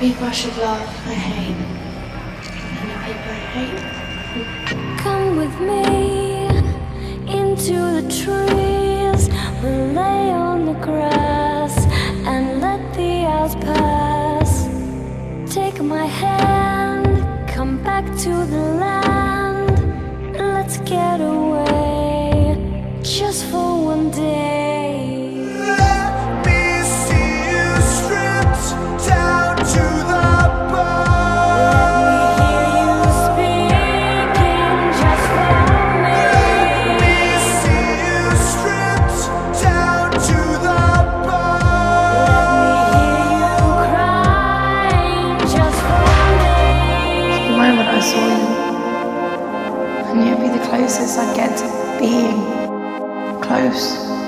People I should love, I hate. And the people I hate. Come with me into the trees. We'll lay on the grass and let the hours pass. Take my hand, come back to the land. Let's get away just for one day. I saw you, I knew it'd be the closest I'd get to being close.